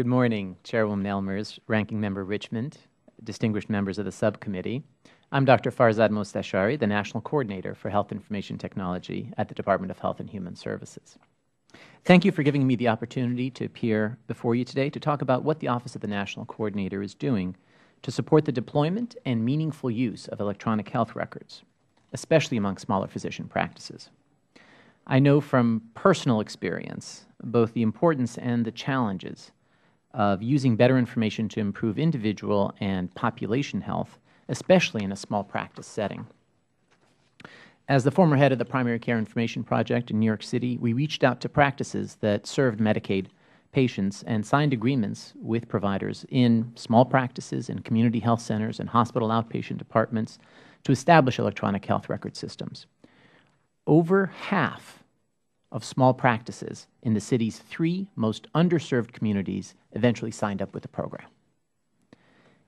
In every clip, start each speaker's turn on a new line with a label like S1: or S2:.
S1: Good morning, Chairwoman Ellmers, Ranking Member Richmond, distinguished members of the subcommittee. I'm Dr. Farzad Mostashari, the National Coordinator for Health Information Technology at the Department of Health and Human Services. Thank you for giving me the opportunity to appear before you today to talk about what the Office of the National Coordinator is doing to support the deployment and meaningful use of electronic health records, especially among smaller physician practices. I know from personal experience both the importance and the challenges of using better information to improve individual and population health, especially in a small practice setting. As the former head of the Primary Care Information Project in New York City, we reached out to practices that served Medicaid patients and signed agreements with providers in small practices, in community health centers, and hospital outpatient departments to establish electronic health record systems. Over half of small practices in the city's three most underserved communities eventually signed up with the program.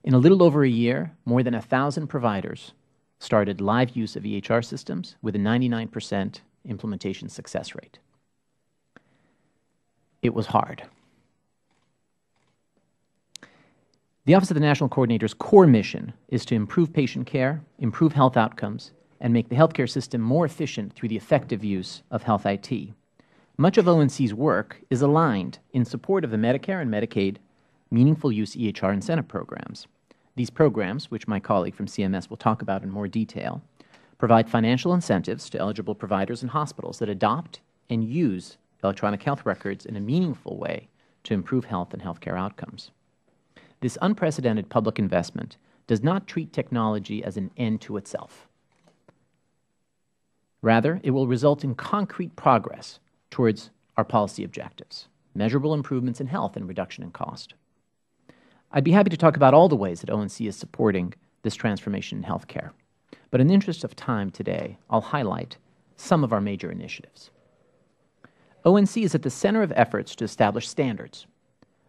S1: In a little over a year, more than 1,000 providers started live use of EHR systems with a 99 percent implementation success rate. It was hard. The Office of the National Coordinator's core mission is to improve patient care, improve health outcomes, and make the healthcare system more efficient through the effective use of health IT. Much of ONC's work is aligned in support of the Medicare and Medicaid Meaningful Use EHR incentive programs. These programs, which my colleague from CMS will talk about in more detail, provide financial incentives to eligible providers and hospitals that adopt and use electronic health records in a meaningful way to improve health and healthcare outcomes. This unprecedented public investment does not treat technology as an end to itself. Rather, it will result in concrete progress towards our policy objectives, measurable improvements in health and reduction in cost. I'd be happy to talk about all the ways that ONC is supporting this transformation in healthcare. But in the interest of time today, I'll highlight some of our major initiatives. ONC is at the center of efforts to establish standards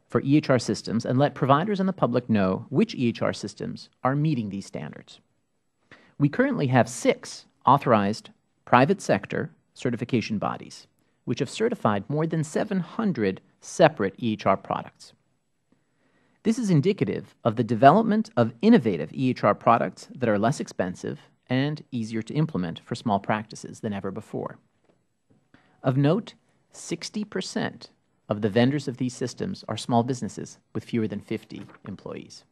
S1: for EHR systems and let providers and the public know which EHR systems are meeting these standards. We currently have six authorized private sector certification bodies, which have certified more than 700 separate EHR products. This is indicative of the development of innovative EHR products that are less expensive and easier to implement for small practices than ever before. Of note, 60 percent of the vendors of these systems are small businesses with fewer than 50 employees.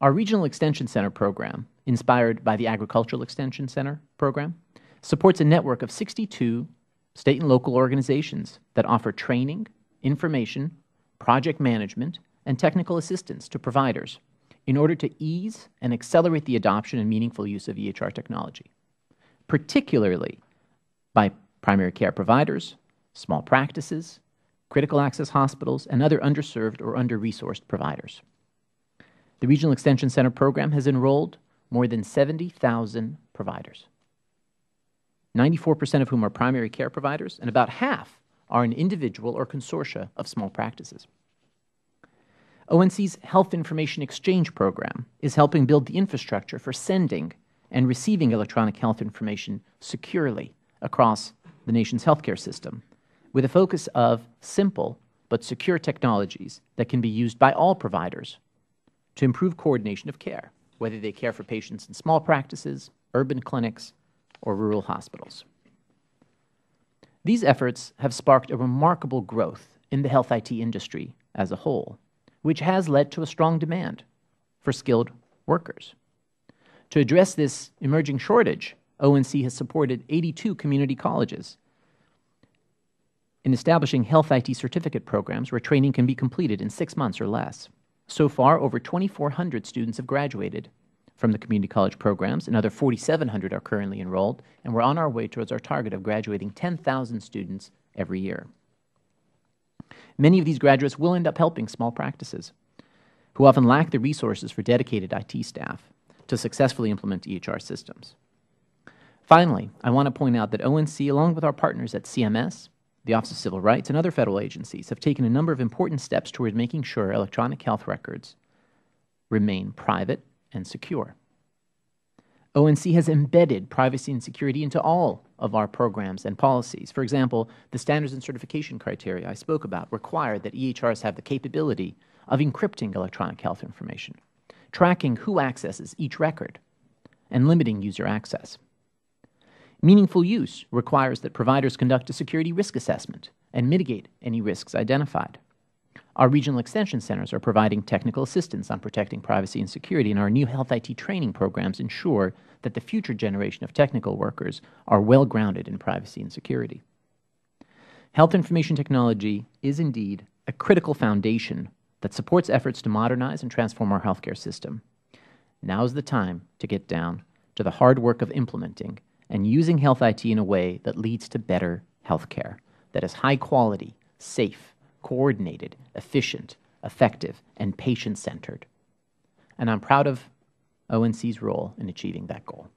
S1: Our Regional Extension Center program, inspired by the Agricultural Extension Center program, supports a network of 62 state and local organizations that offer training, information, project management, and technical assistance to providers in order to ease and accelerate the adoption and meaningful use of EHR technology, particularly by primary care providers, small practices, critical access hospitals, and other underserved or under-resourced providers. The Regional Extension Center program has enrolled more than 70,000 providers, 94 percent of whom are primary care providers, and about half are an individual or consortia of small practices. ONC's Health Information Exchange Program is helping build the infrastructure for sending and receiving electronic health information securely across the nation's healthcare system with a focus of simple but secure technologies that can be used by all providers to improve coordination of care, whether they care for patients in small practices, urban clinics, or rural hospitals. These efforts have sparked a remarkable growth in the health IT industry as a whole, which has led to a strong demand for skilled workers. To address this emerging shortage, ONC has supported 82 community colleges in establishing health IT certificate programs where training can be completed in six months or less. So far, over 2,400 students have graduated from the community college programs. Another 4,700 are currently enrolled, and we're on our way towards our target of graduating 10,000 students every year. Many of these graduates will end up helping small practices who often lack the resources for dedicated IT staff to successfully implement EHR systems. Finally, I want to point out that ONC, along with our partners at CMS, the Office of Civil Rights, and other Federal agencies have taken a number of important steps toward making sure electronic health records remain private and secure. ONC has embedded privacy and security into all of our programs and policies. For example, the standards and certification criteria I spoke about require that EHRs have the capability of encrypting electronic health information, tracking who accesses each record, and limiting user access. Meaningful use requires that providers conduct a security risk assessment and mitigate any risks identified. Our regional extension centers are providing technical assistance on protecting privacy and security, and our new health IT training programs ensure that the future generation of technical workers are well grounded in privacy and security. Health information technology is indeed a critical foundation that supports efforts to modernize and transform our healthcare system. Now is the time to get down to the hard work of implementing and using health IT in a way that leads to better healthcare, that is high quality, safe, coordinated, efficient, effective, and patient-centered. And I'm proud of ONC's role in achieving that goal.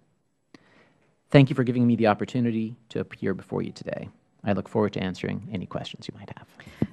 S1: Thank you for giving me the opportunity to appear before you today. I look forward to answering any questions you might have.